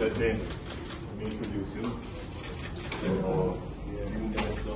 Let me introduce you. So, Jugendminister,